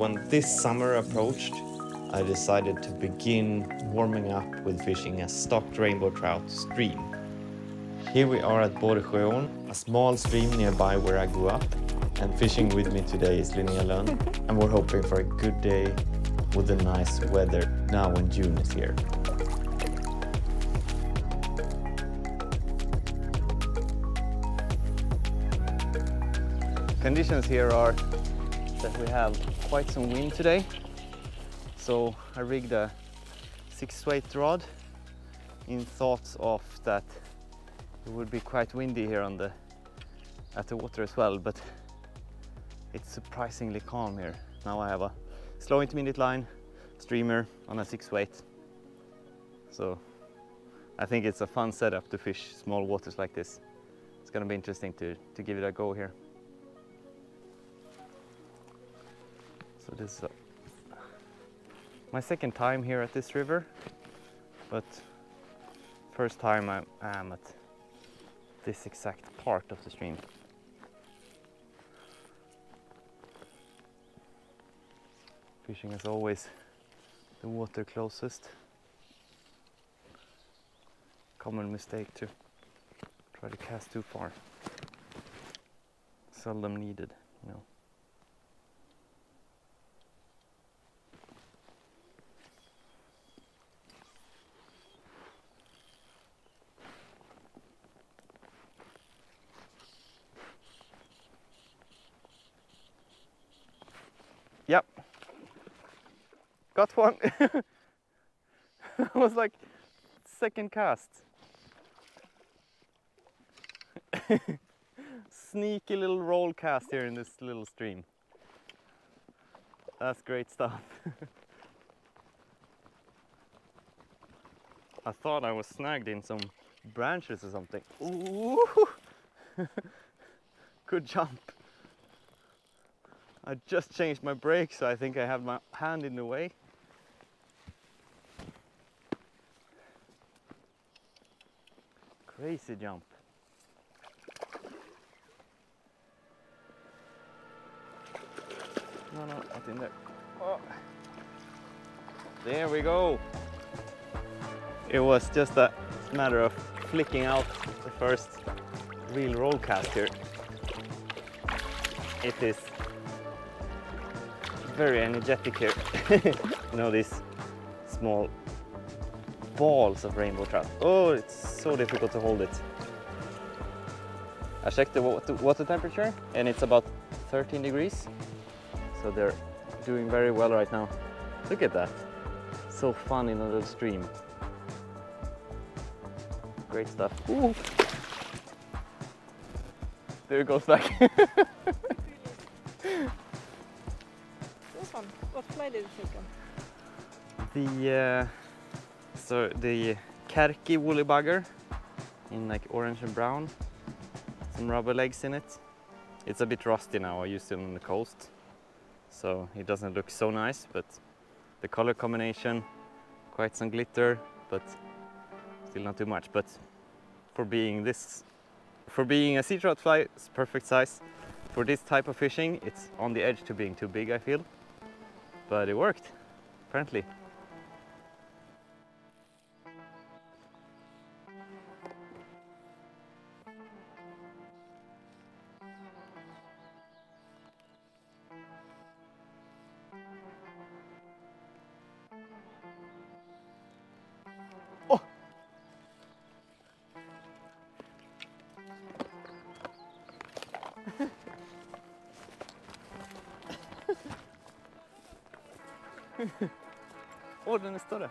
When this summer approached, I decided to begin warming up with fishing a stocked rainbow trout stream. Here we are at Borrsjöån, a small stream nearby where I grew up. And fishing with me today is Linnea Lönn, and we're hoping for a good day with the nice weather now when June is here. Conditions here are that we have quite some wind today. So I rigged a six weight rod in thoughts of that it would be quite windy here on the at the water as well, but it's surprisingly calm here. Now I have a slow intermediate line streamer on a six weight. So I think it's a fun setup to fish small waters like this. It's gonna be interesting to, to give it a go here. So this is a, my second time here at this river, but first time I am at this exact part of the stream. Fishing as always the water closest. Common mistake to try to cast too far. Seldom needed, you know. Yep. Got one. Was like second cast. Sneaky little roll cast here in this little stream. That's great stuff. I thought I was snagged in some branches or something. Ooh. Good jump. I just changed my brake, so I think I have my hand in the way. Crazy jump. No, no, not in there. Oh. There we go. It was just a matter of flicking out the first real roll cast here. It is very energetic here. you know these small balls of rainbow trout. Oh, it's so difficult to hold it. I checked the water temperature and it's about 13 degrees. So they're doing very well right now. Look at that. So fun in a little stream. Great stuff. Ooh. There it goes back. This one, what fly did you take on? The uh, so the Kärki woolly bugger in like orange and brown. Some rubber legs in it. It's a bit rusty now. I used it on the coast, so it doesn't look so nice. But the color combination, quite some glitter, but still not too much. But for being this, for being a sea trout fly, it's perfect size. For this type of fishing, it's on the edge to being too big, I feel. But it worked, apparently. Åh, den är större.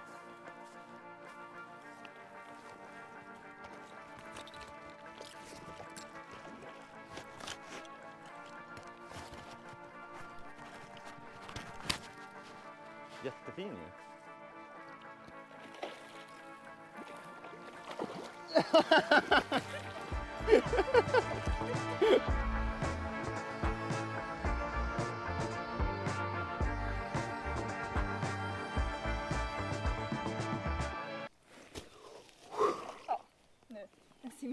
Jättefin ju.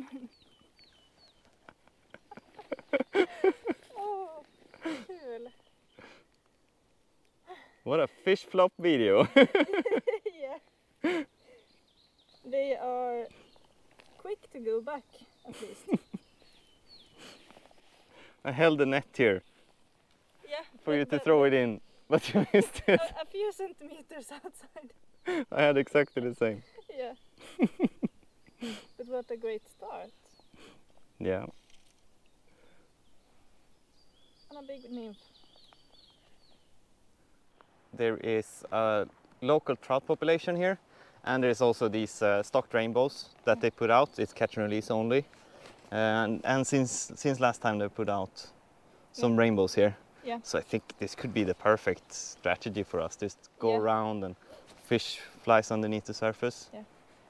Åh, kul. What a fish flop video. yeah. They are quick to go back, at least. I held the net here yeah. for you to throw it in, but you missed it. A, a few centimeters outside. I had exactly the same. Yeah. But what a great start. Yeah. And a big nymph. There is a local trout population here, and there's also these uh, stocked rainbows that they put out. It's catch and release only, and and since since last time they put out some rainbows here. Yeah. So I think this could be the perfect strategy for us. Just go Yeah. around and fish flies underneath the surface.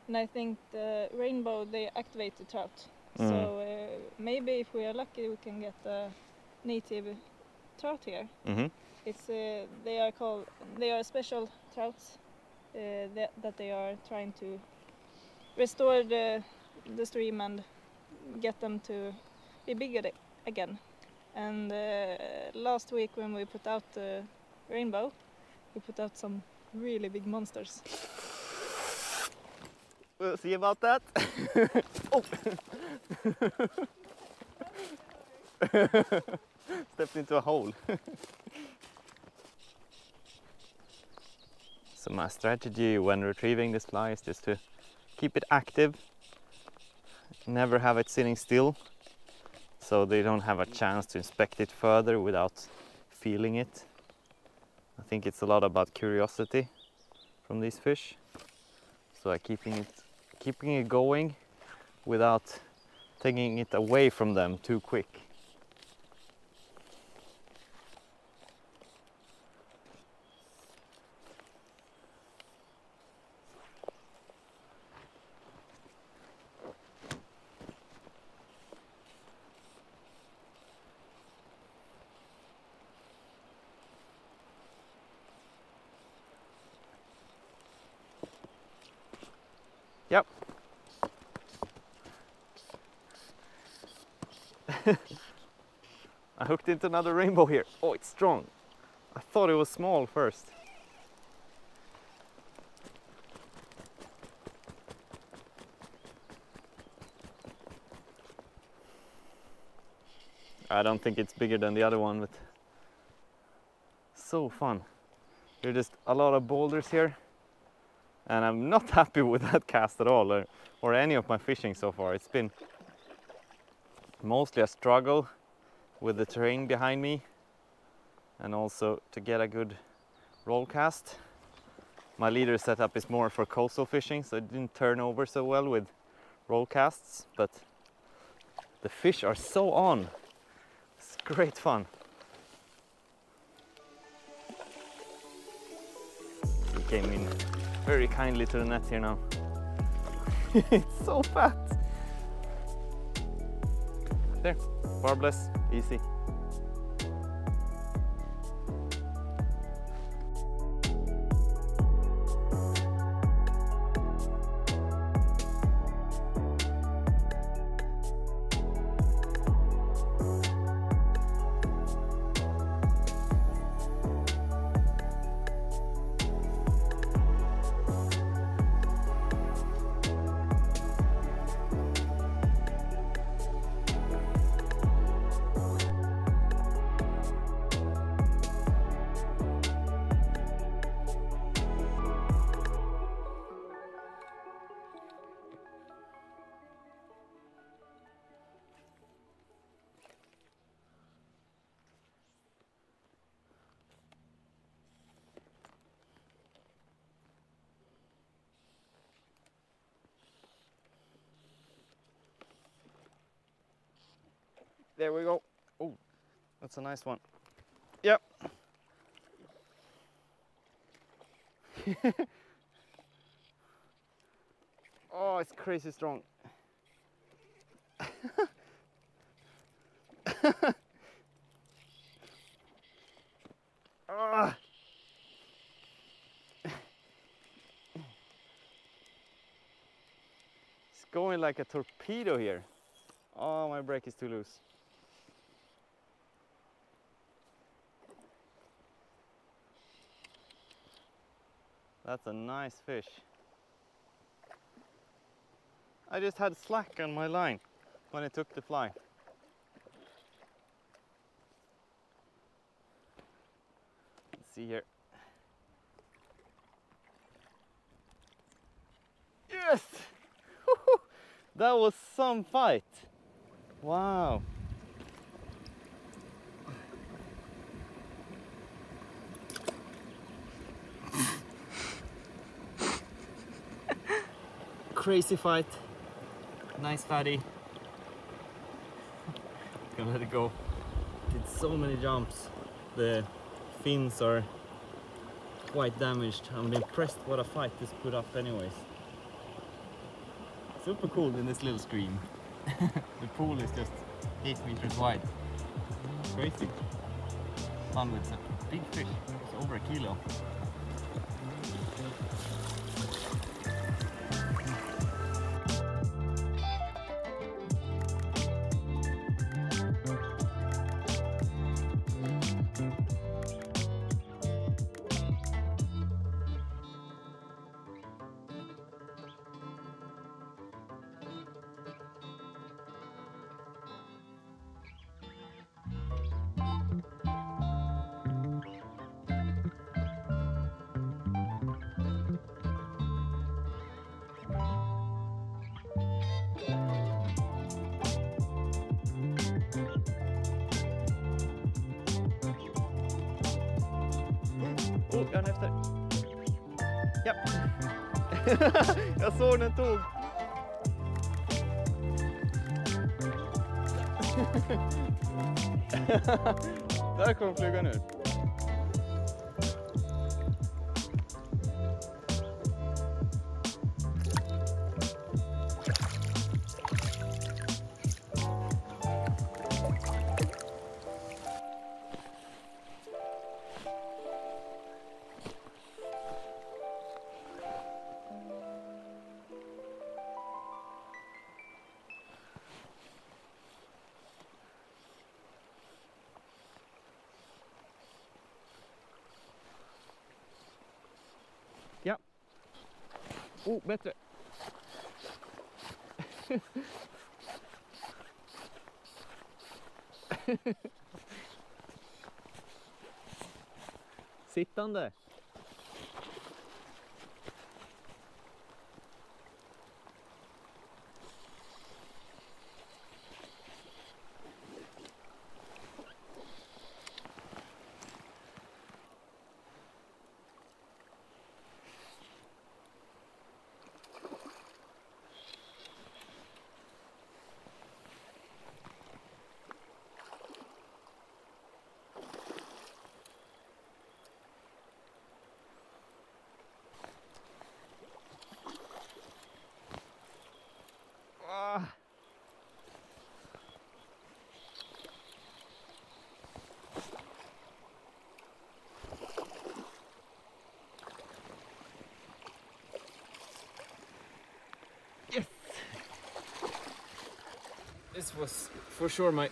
And I think the rainbow they activate the trout. Mm. So uh, maybe if we are lucky we can get a native trout here. hmm It's uh, they are called they are special trouts uh, that, that they are trying to restore the the stream and get them to be bigger again. And uh, last week when we put out the rainbow, we put out some really big monsters. We'll see about that. oh. Stepped into a hole. so my strategy when retrieving this fly is just to keep it active, never have it sitting still, so they don't have a chance to inspect it further without feeling it. I think it's a lot about curiosity from these fish. So I'm keeping it keeping it going without taking it away from them too quick. Yep. I hooked into another rainbow here. Oh, it's strong. I thought it was small first. I don't think it's bigger than the other one, but so fun. There are just a lot of boulders here and I'm not happy with that cast at all or, or any of my fishing so far. It's been mostly a struggle with the terrain behind me and also to get a good roll cast. My leader setup is more for coastal fishing so it didn't turn over so well with roll casts but the fish are so on. It's great fun. He came in very kindly to the net here now. it's so fat. There, barbless, easy. There we go. Oh, that's a nice one. Yep. oh, it's crazy strong. Ah. It's going like a torpedo here. Oh, my brake is too loose. That's a nice fish. I just had slack on my line when I took the fly. Let's see here. Yes! that was some fight. Wow. Crazy fight. Nice fatty. Gonna let it go. Did so many jumps. The fins are quite damaged. I'm impressed what a fight this put up anyways. Super cool in this little stream. the pool is just 8 meters wide. Crazy. Fun with a big fish. It's over a kilo. Oh, jag är efter. Ja. jag såg den tog. Där kom flugan ut. Oh, bättre. Sittande. This was for sure my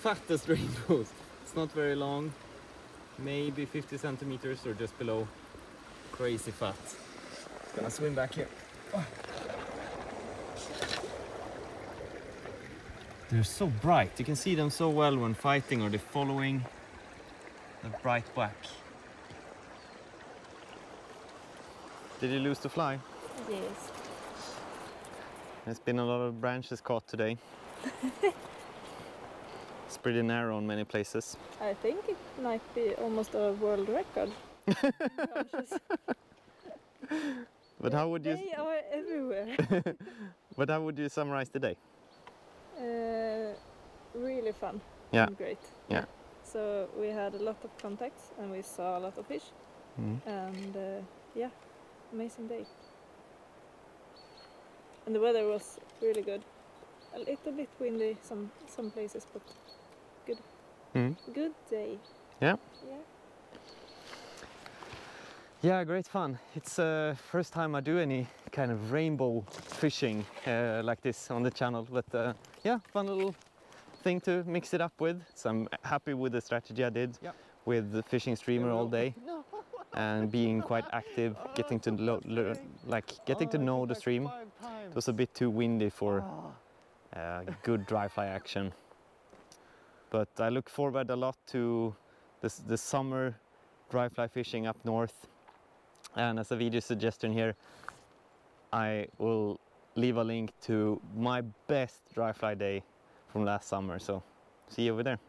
fattest rainbow. It's not very long, maybe 50 centimeters or just below. Crazy fat. Gonna swim back here. They're so bright. You can see them so well when fighting or they're following the bright black. Did you lose the fly? Yes. There's been a lot of branches caught today. it's pretty narrow in many places. I think it might be almost a world record. But how would you They are everywhere. but how would you summarize the day? Uh, really fun. Yeah. And great. Yeah. So we had a lot of contacts and we saw a lot of fish. Mhm. And uh, yeah, amazing day. And the weather was really good. A little bit windy some some places, but good. Mhm. Good day. Yeah. Yeah. Yeah, great fun. It's uh, first time I do any kind of rainbow fishing uh, like this on the channel, but uh, yeah, fun little thing to mix it up with. So I'm happy with the strategy I did Yeah. with the fishing streamer all day. No, and being quite active, getting to like getting to know the stream. It was a bit too windy for uh, good dry fly action. But I look forward a lot to this, the summer dry fly fishing up north. And as a video suggestion here, I will leave a link to my best dry fly day from last summer. So see you over there.